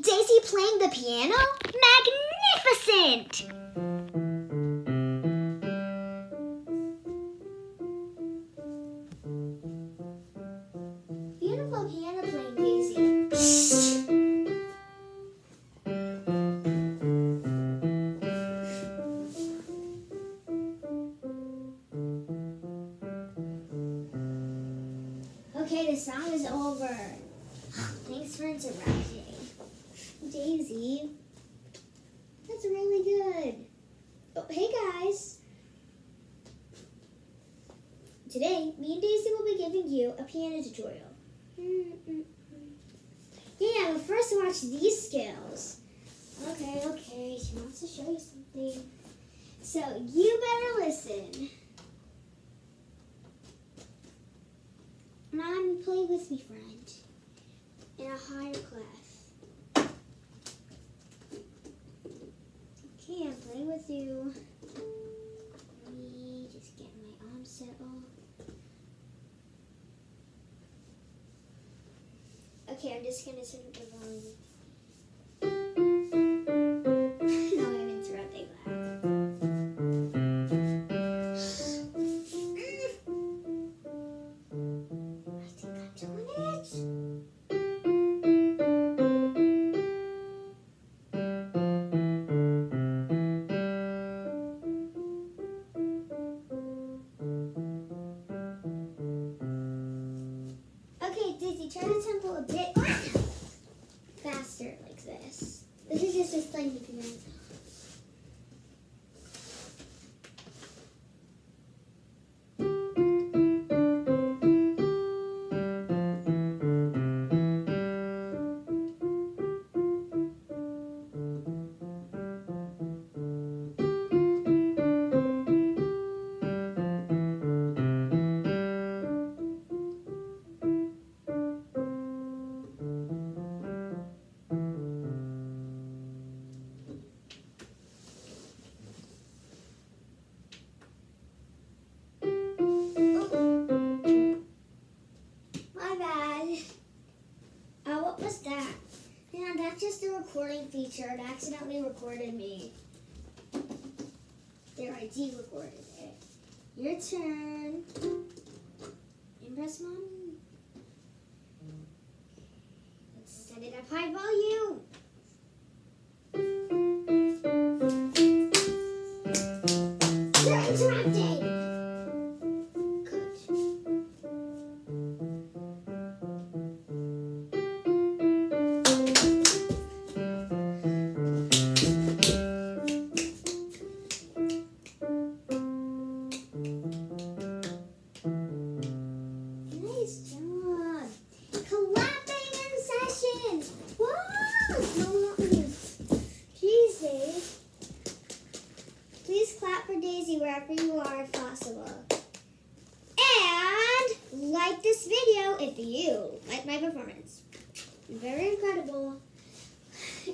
Daisy playing the piano? Magnificent! Beautiful piano playing, Daisy. Okay, the song is over. Thanks for interrupting. Daisy. That's really good. Oh, hey guys. Today, me and Daisy will be giving you a piano tutorial. Mm-mm-mm. Yeah, but first watch these scales. Okay, okay, she wants to show you something. So you better listen. Mom, play with me, friend. In a higher class. Okay, I'm playing with you. Let me just get my arm settled. Okay, I'm just gonna up the volume. Try to tempo a bit faster like this. This is just explaining the piano. Yeah, that's just a recording feature. It accidentally recorded me. There, I de-recorded it. Your turn. Impress press one. Let's set it up high volume. Clap for Daisy wherever you are if possible. And like this video if you like my performance. Very incredible.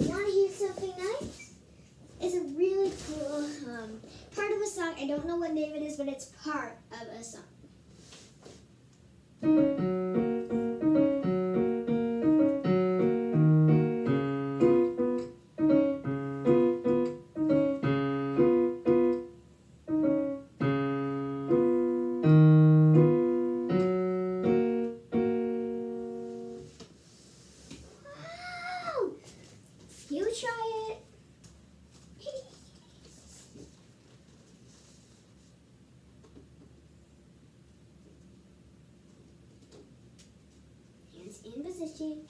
Want to hear something nice? It's a really cool um, part of a song. I don't know what name it is, but it's part of a song. In position.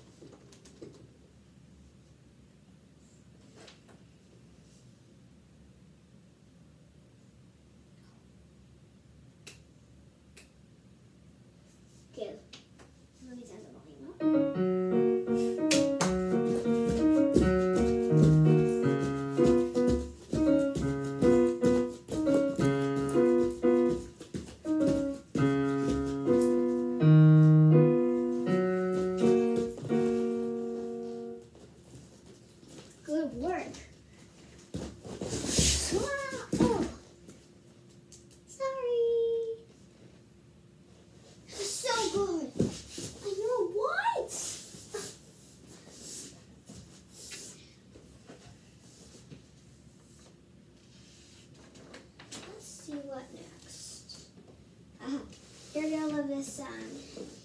the sun.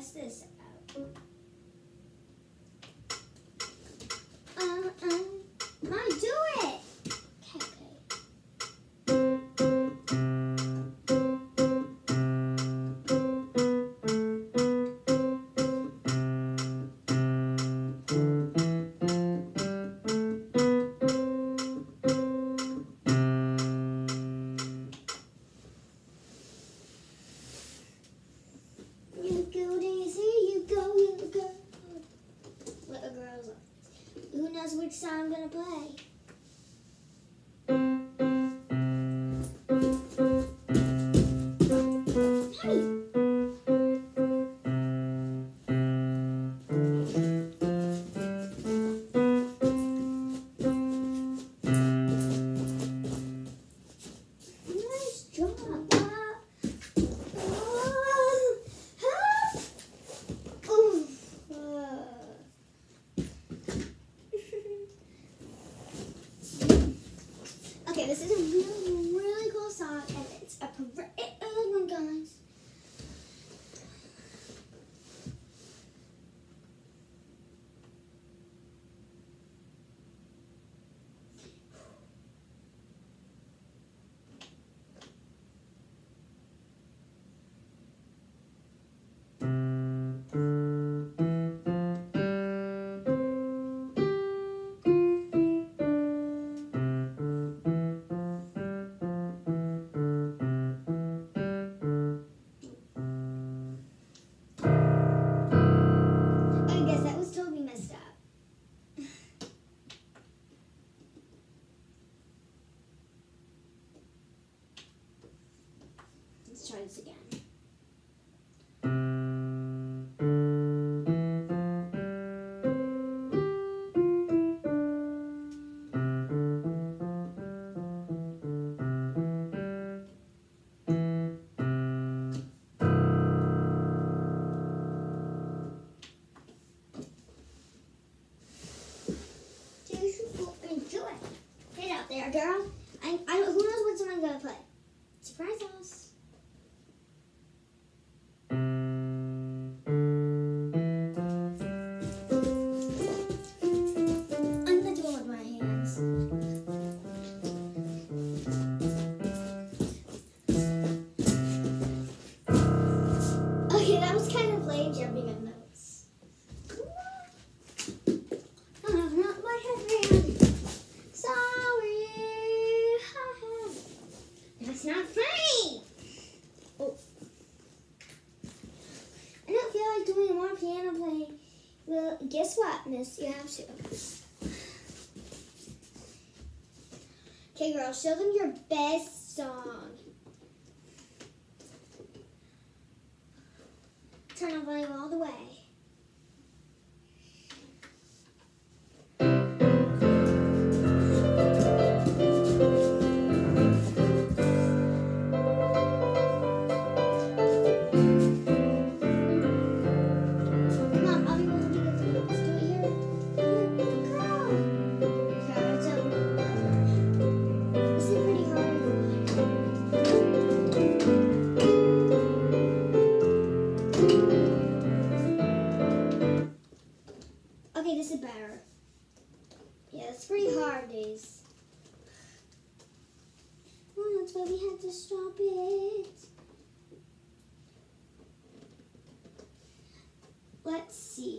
Test this out. Okay, this is a really, really cool song, and it's a try this again. It. Get out there, girl. I, I, who knows what song I'm gonna play? Surprise us. Miss? You have to. Okay, girls, show them your best song. Turn the volume all the way.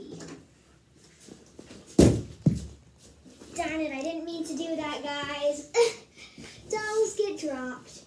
See. Darn it, I didn't mean to do that, guys. Dolls get dropped.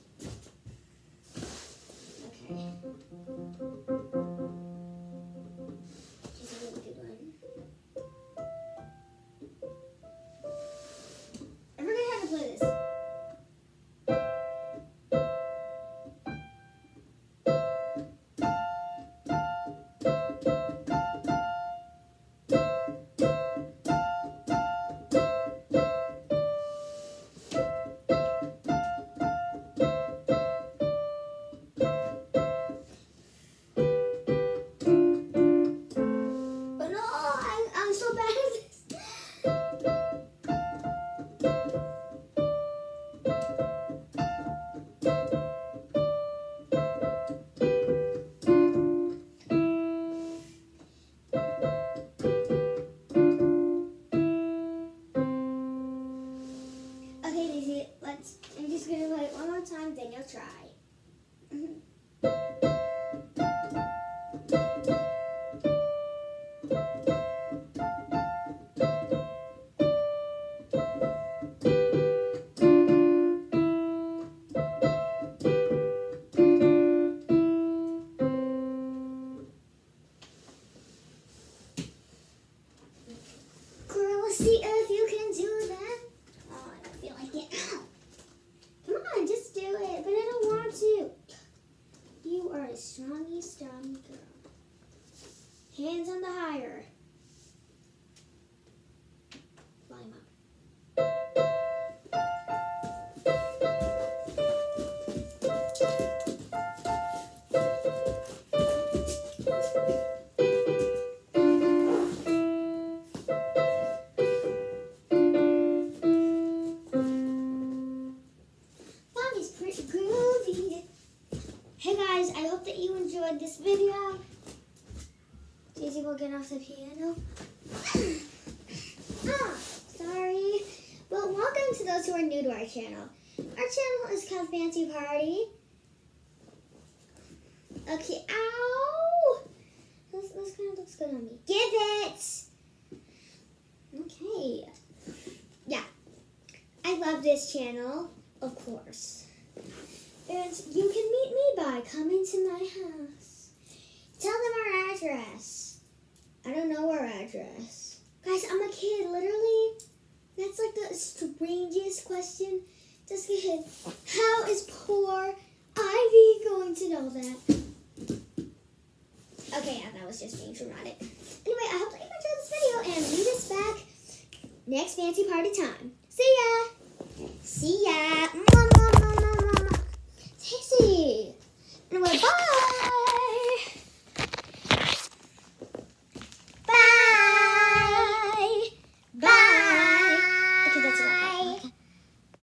are strongy strongy strong girl. Hands on the higher. Climb up. Enjoyed this video. Daisy will get off the piano. ah, sorry. Well, welcome to those who are new to our channel. Our channel is called Phanty Party. Okay, ow! This, this kind of looks good on me. Give it! Okay. Yeah. I love this channel, of course. And you can meet me by coming to my house. Tell them our address. I don't know our address. Guys, I'm a kid, literally. That's like the strangest question. Just a kid. How is poor Ivy going to know that? Okay, yeah, that was just being dramatic. Anyway, I hope that you enjoyed this video and meet us back next Phanty Party time. See ya! See ya!